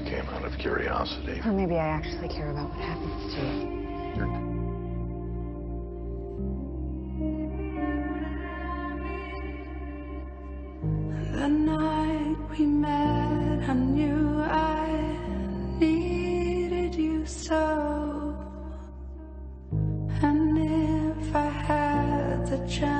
you came out of curiosity. Or maybe I actually care about what happens to you. The night we met, I knew I needed you so. And if I had the chance.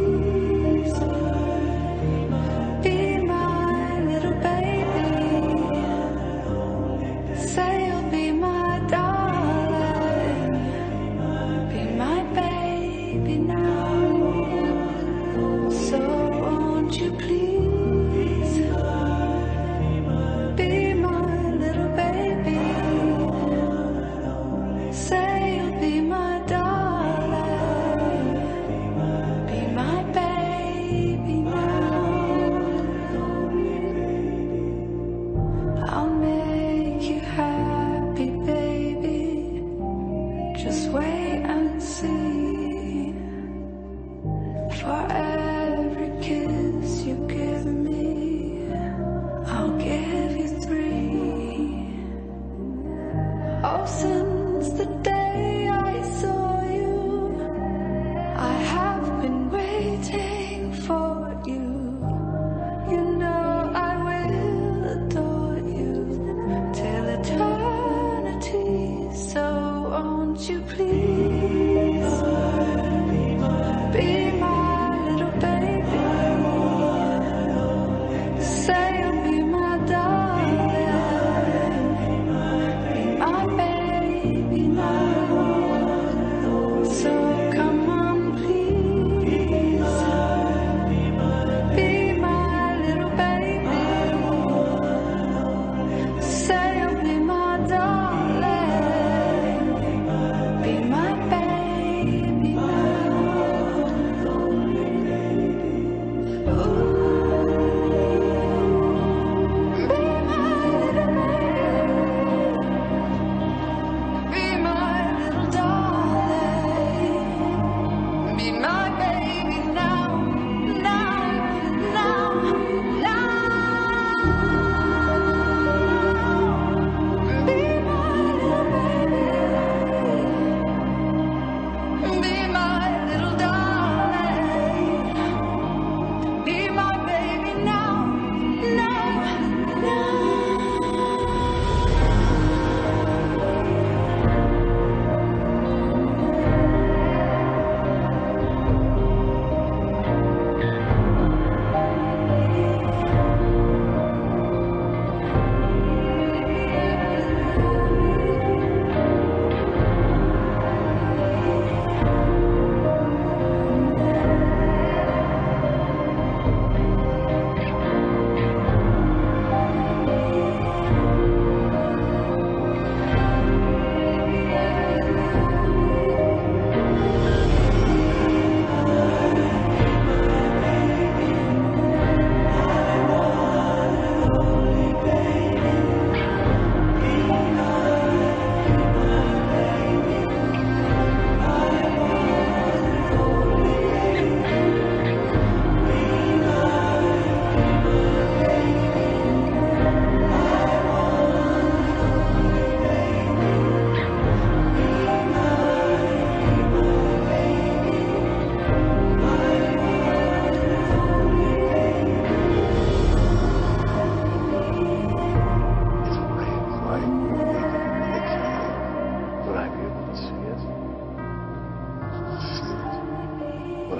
my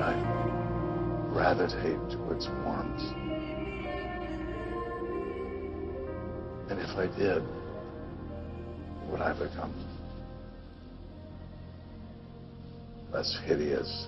I gravitate to its warmth. And if I did, would I become less hideous?